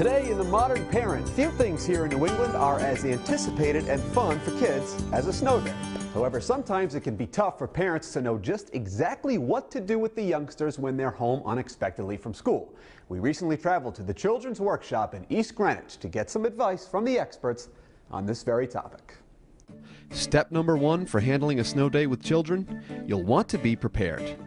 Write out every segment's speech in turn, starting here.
Today in The Modern Parent, few things here in New England are as anticipated and fun for kids as a snow day. However, sometimes it can be tough for parents to know just exactly what to do with the youngsters when they're home unexpectedly from school. We recently traveled to the Children's Workshop in East Greenwich to get some advice from the experts on this very topic. Step number one for handling a snow day with children, you'll want to be prepared.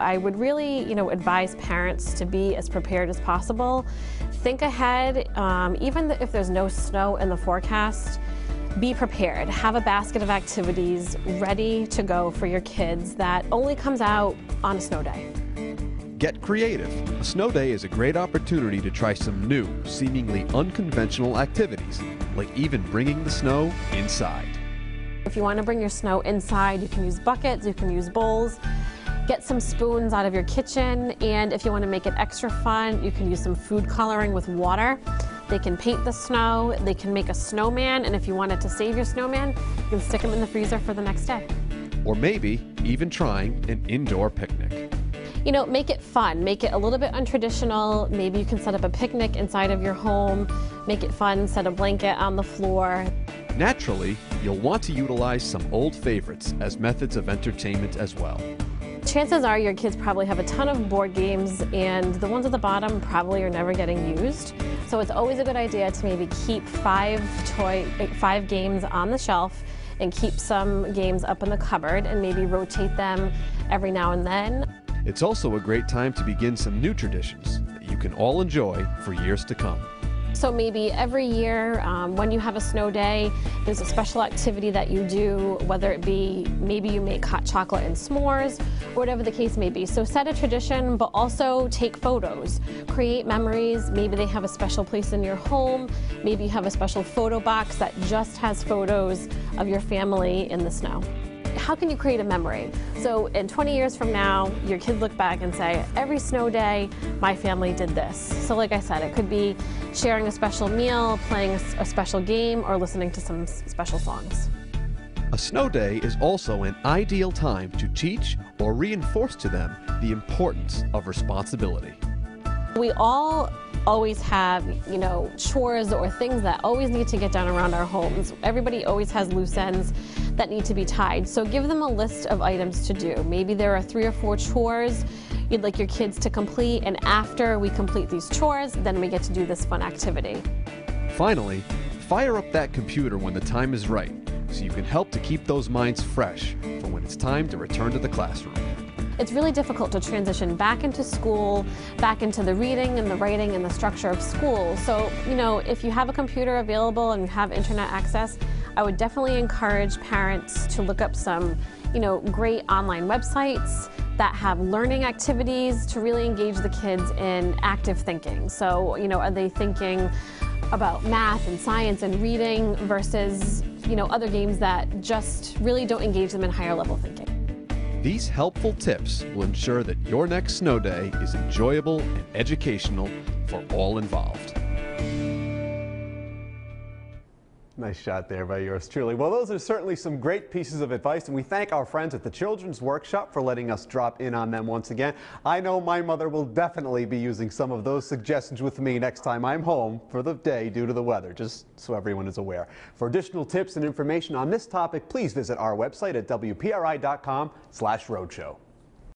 I would really, you know, advise parents to be as prepared as possible. Think ahead, um, even if there's no snow in the forecast, be prepared. Have a basket of activities ready to go for your kids that only comes out on a snow day. Get creative. A snow day is a great opportunity to try some new, seemingly unconventional activities, like even bringing the snow inside. If you want to bring your snow inside, you can use buckets, you can use bowls. Get some spoons out of your kitchen, and if you want to make it extra fun, you can use some food coloring with water. They can paint the snow, they can make a snowman, and if you wanted to save your snowman, you can stick them in the freezer for the next day. Or maybe even trying an indoor picnic. You know, make it fun, make it a little bit untraditional. Maybe you can set up a picnic inside of your home, make it fun, set a blanket on the floor. Naturally, you'll want to utilize some old favorites as methods of entertainment as well. Chances are your kids probably have a ton of board games and the ones at the bottom probably are never getting used. So it's always a good idea to maybe keep five toy, five games on the shelf and keep some games up in the cupboard and maybe rotate them every now and then. It's also a great time to begin some new traditions that you can all enjoy for years to come. So maybe every year um, when you have a snow day, there's a special activity that you do, whether it be maybe you make hot chocolate and s'mores, or whatever the case may be. So set a tradition, but also take photos, create memories. Maybe they have a special place in your home. Maybe you have a special photo box that just has photos of your family in the snow how can you create a memory? So in 20 years from now, your kids look back and say, every snow day, my family did this. So like I said, it could be sharing a special meal, playing a special game, or listening to some special songs. A snow day is also an ideal time to teach or reinforce to them the importance of responsibility. We all always have, you know, chores or things that always need to get done around our homes. Everybody always has loose ends that need to be tied. So give them a list of items to do. Maybe there are three or four chores you'd like your kids to complete, and after we complete these chores, then we get to do this fun activity. Finally, fire up that computer when the time is right so you can help to keep those minds fresh for when it's time to return to the classroom it's really difficult to transition back into school, back into the reading and the writing and the structure of school. So, you know, if you have a computer available and you have internet access, I would definitely encourage parents to look up some, you know, great online websites that have learning activities to really engage the kids in active thinking. So, you know, are they thinking about math and science and reading versus, you know, other games that just really don't engage them in higher level thinking. These helpful tips will ensure that your next snow day is enjoyable and educational for all involved. Nice shot there by yours truly. Well, those are certainly some great pieces of advice, and we thank our friends at the Children's Workshop for letting us drop in on them once again. I know my mother will definitely be using some of those suggestions with me next time I'm home for the day due to the weather, just so everyone is aware. For additional tips and information on this topic, please visit our website at WPRI.com slash rhodeshow.